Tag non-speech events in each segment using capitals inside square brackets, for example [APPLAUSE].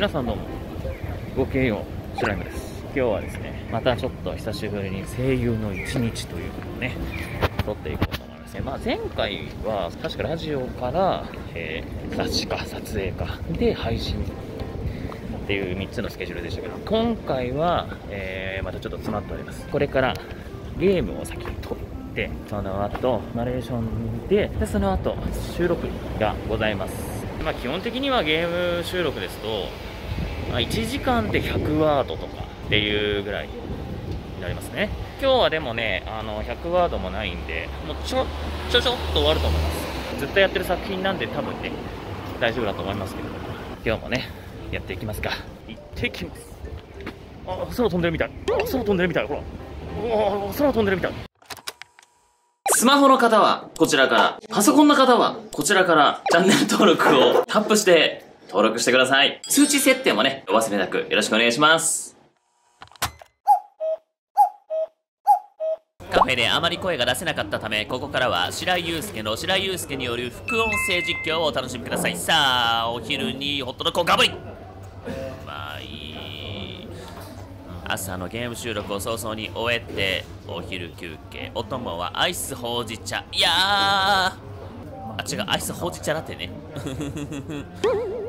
皆さんどうもごきげんようシュライムです。今日はですねまたちょっと久しぶりに声優の一日というのをね撮っていこうと思います。ね、まあ、前回は確かラジオから、えー、雑誌か撮影かで配信。っていう3つのスケジュールでしたけど今回は、えーまたちょっと詰まっております。これからゲームを先に撮ってその後ナレーションででその後収録がございます。まあ基本的にはゲーム収録ですと、まあ、1時間で100ワードとかっていうぐらいになりますね。今日はでもねあの100ワードもないんでもうちょちょちょっと終わると思います。ずっとやってる作品なんで多分ね大丈夫だと思いますけど。今日もねやっていきますか。行ってきます。あ空飛んでるみたい。あ空飛んでるみたい。ほら。うわ空飛んでるみたい。スマホの方はこちらから、パソコンの方はこちらからチャンネル登録をタップして登録してください。通知設定もね、お忘れなくよろしくお願いします。カフェであまり声が出せなかったため、ここからは白井祐介の白井祐介による副音声実況をお楽しみください。さあ、お昼にホットドッグをガブリまあいい。朝のゲーム収録を早々に終えてお昼休憩お供はアイスほうじ茶いやーあ違うアイスほうじ茶ラテね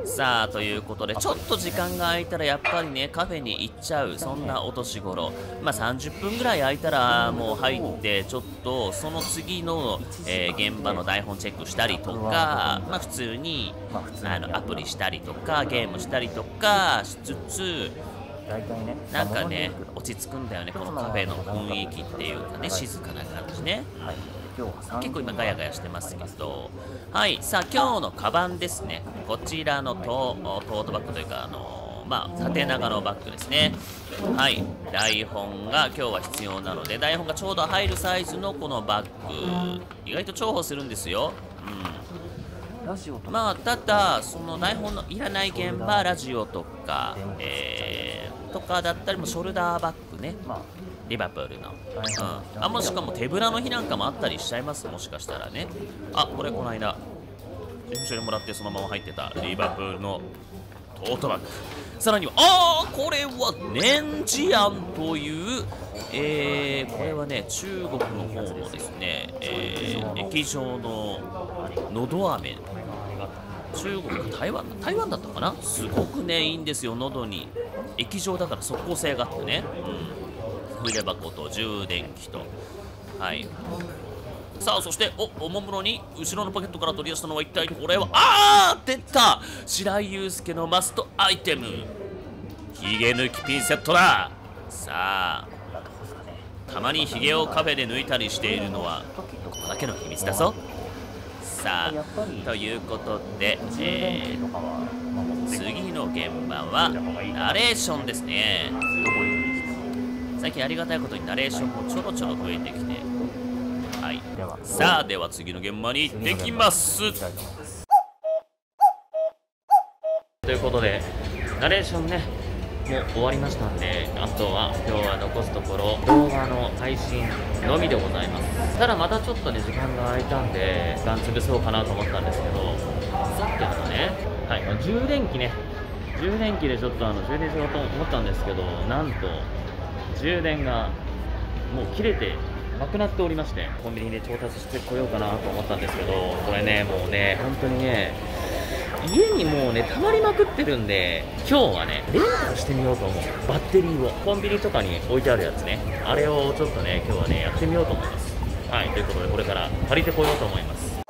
さあということでちょっと時間が空いたらやっぱりねカフェに行っちゃうそんなお年頃。まあ30分ぐらい空いたらもう入ってちょっとその次の、えー現場の台本チェックしたりとかまあ普通にあのアプリしたりとかゲームしたりとかしつつなんかね、落ち着くんだよね、このカフェの雰囲気っていうかね、静かな感じね。はい結構今ガヤガヤしてますけど、はい、さあ今日のカバンですね。こちらのトートバッグというか、あのまあ、縦長のバッグですね。はい、台本が今日は必要なので、台本がちょうど入るサイズのこのバッグ、意外と重宝するんですよ。うん。まあただその台本のいらない現場ラジオとか、えー、とかだったりもショルダーバッグねリバプールの、うん、あもしかも手ぶらの日なんかもあったりしちゃいます？もしかしたらね。あこれこの間事務所にもらってそのまま入ってたリバプールのトートバッグ。さらにはああこれは年次案というえー、これはね中国の方のですね、えー、液状ののど飴。中国台湾台湾だったかな？すごくねいいんですよ喉に。液状だから即効性があってね、うん、筆箱と充電器と。はい。さあそしておおもむろに後ろのポケットから取り出したのは一体これは？あー出た！白井祐介のマストアイテム。ひげ抜きピンセットだ！さあたまにひげをカフェで抜いたりしているのはここだけの秘密だぞ。さあということで、えー次の現場はナレーションですね。最近ありがたいことにナレーションもちょろちょろ増えてきて。はい。かでは。さあでは次の現場に行ってきます。と思いうことでナレーションねもう終わりましたんであとは今日は残すところ動画の配信のみでございます。ただまたちょっとね時間が空いたんで時間潰そうかなと思ったんですけどさっきあのねはいまあ充電器ね。充電器でちょっとあの充電しようと思ったんですけどなんと充電がもう切れてなくなっておりましてコンビニで調達してこようかなと思ったんですけどこれねもうね本当にね家にもうね溜まりまくってるんで今日はねレンタルしてみようと思う。バッテリーを。コンビニとかに置いてあるやつね。あれをちょっとね今日はねやってみようと思います。はいということでこれから借りてこようと思います。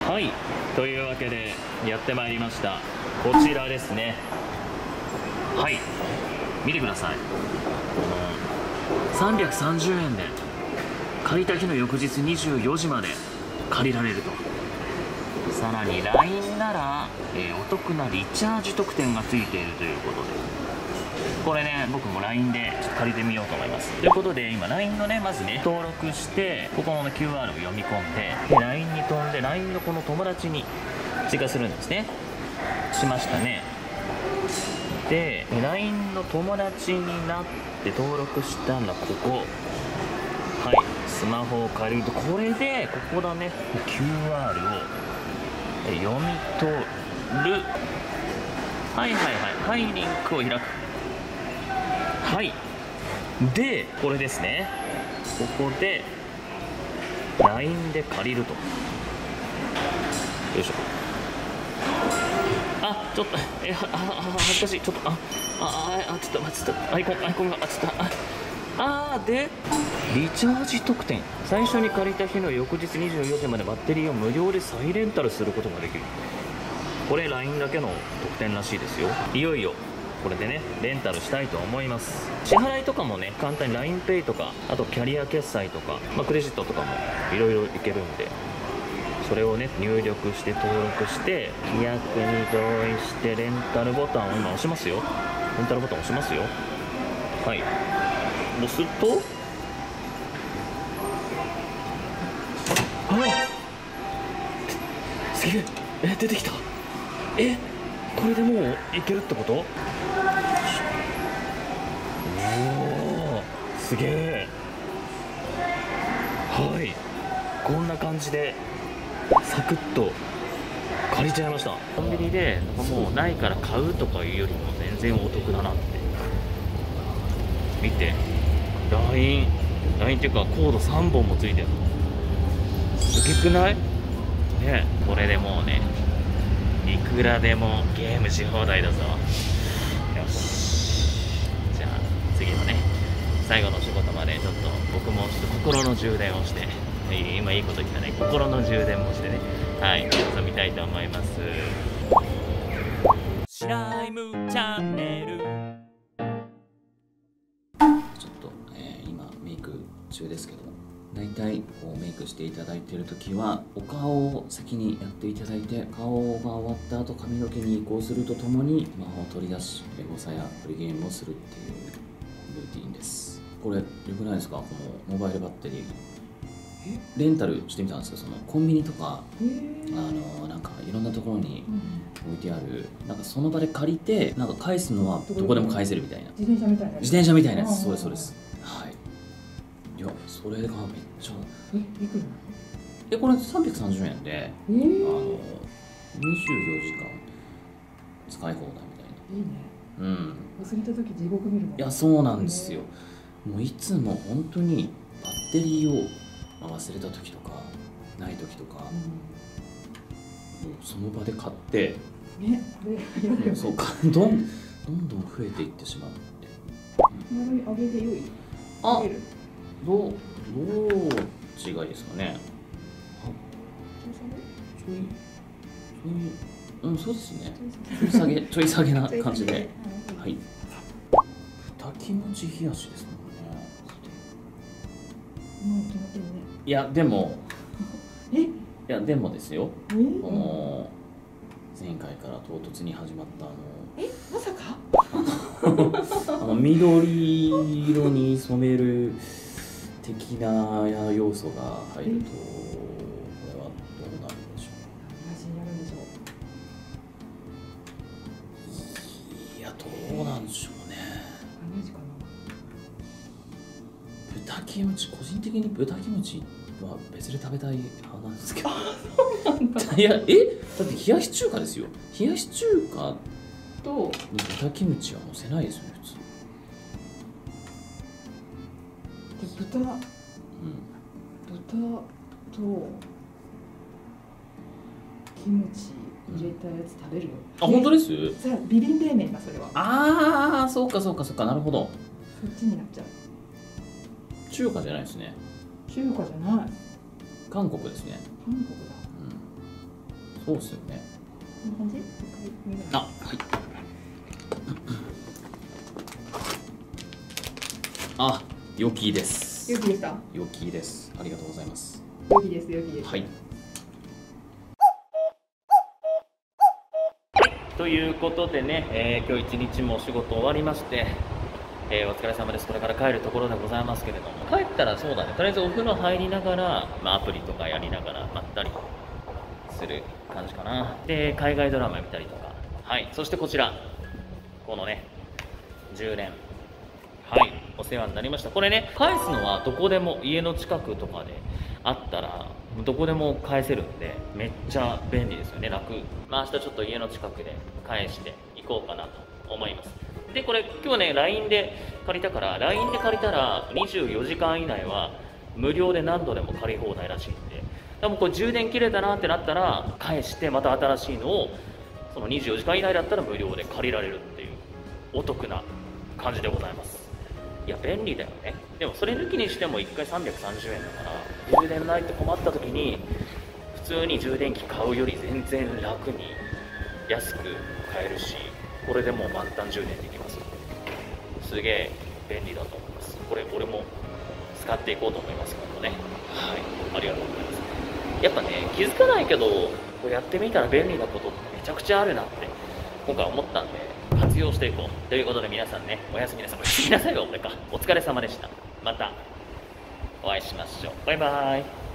はいというわけでやってまいりました。こちらですね。はい。見てください。この330円で借りた日の翌日24時まで借りられると。さらに LINE なら、えーお得なリチャージ特典がついているということで。これね僕も LINE でちょっと借りてみようと思います。ということで今 LINE のねまずね登録してここの、QR を読み込んでで LINE に飛んで LINE のこの友達に追加するんですね。しましたね。で LINE の友達になって登録したらここ。はいスマホを借りると。これでここだね。QR を読み取る。はいはいはい。はいリンクを開く。はい。でこれですね。ここで LINE で借りると。よいしょ。あちょっとえはああ恥ずかしい。ちょっとああああちょっとちょっとアイコンアイコンがあちょっとああーでリチャージ特典。最初に借りた日の翌日24時までバッテリーを無料で再レンタルすることができる。これ LINE だけの特典らしいですよ。いよいよこれでねレンタルしたいと思います。支払いとかもね簡単に LINEPay とかあとキャリア決済とか、まあ、クレジットとかもいろいろいけるんでそれをね入力して登録して規約に同意してレンタルボタンを今押しますよ。レンタルボタン押しますよ。はい。押すとあすげえ。え出てきた。えこれでもういけるってこと？おおすげえ。はい。こんな感じでサクッと借りちゃいました。コンビニでなんかもうないから買うとかいうよりも全然お得だなって。見て。LINE LINE っていうかコード3本もついてる。すげくない？ね。これでもうねいくらでもゲームし放題だぞ。よし。じゃあ次のね最後の仕事までちょっと僕もちょっと心の充電をして。い今いいこと言ったね心の充電もしてね。はい臨みたいと思います。シライムチャンネル。ちょっと、えー今メイク中ですけど大体こうメイクしていただいている時はお顔を先にやっていただいて顔が終わった後髪の毛に移行するとともにスマホを取り出しエゴサやプリゲームをするっていうルーティンです。これ良くないですか？このモバイルバッテリーレンタルしてみたんですよ。そのコンビニとかあのなんかいろんなところにうん置いてある。なんかその場で借りてなんか返すのはどこでも返せるみたいな。自転車みたいな自転車みたいなやつ。そうですそうです。はい。いやそれがめっちゃ。えいくら？えこれ330円でえあのー、24時間使い放題みたいいいね。なうん。忘れた時地獄見るもんいやそうなんですよ。もういつも本当にバッテリーをまあ忘れた時とかない時とかもうその場で買ってうんね。これそうか [LAUGHS] どんどんどん増えていってしまうって。あどうどう違いですかね。ちょいちょいうんそうですね。ちょい下げ。ちょい下げな [LAUGHS] 感じで。はい。豚キムチ冷やしですもんね。もう決まってるねいやでも。え？いやでもですよ。え？この前回から唐突に始まったあえ？まさか？の [LAUGHS] あの緑色に染める的な要素が入ると的に豚キムチは別で食べたい派なんですけど。いやえ？だって冷やし中華ですよ。冷やし中華とに豚キムチは乗せないですよね普通。で豚。うん豚とキムチ入れたやつ食べる？よあ本当です？ビビン冷麺だそれは。ああそうかそうかそうか。なるほど。そっちになっちゃう中華じゃないですね。中華じゃない。韓国ですね。韓国だ。うん。そうですよね。こんな感じ？あはい。あ良きです。よきでした？良きです。ありがとうございます。よきですよきです。はい。ということでね、えー今日一日もお仕事終わりまして、えーお疲れ様です。これから帰るところでございますけれども。帰ったらそうだね。とりあえずお風呂入りながら、まあ、アプリとかやりながらまったりする感じかな。で海外ドラマ見たりとか。はい。そしてこちら。このね10連。はい。お世話になりました。これね返すのはどこでも家の近くとかであったらどこでも返せるんでめっちゃ便利ですよね。楽。まあ明日ちょっと家の近くで返していこうかなと思います。でこれ今日ね LINE で借りたから LINE で借りたら24時間以内は無料で何度でも借り放題らしいんで。でもこれ充電切れたなってなったら返してまた新しいのをその24時間以内だったら無料で借りられるっていうお得な感じでございます。いや便利だよね。でもそれ抜きにしても1回330円だから充電ないって困った時に普通に充電器買うより全然楽に安く買えるしこれでもう満タン充電できます。すげえ便利だと思います。これ俺も使っていこうと思います今度ね。はい。ありがとうございます。やっぱね気づかないけどこれやってみたら便利なことってめちゃくちゃあるなって今回思ったんで活用していこうということで皆さんねおやすみなさい。おやすみなさいは俺か。お疲れ様でした。またお会いしましょう。バイバイ。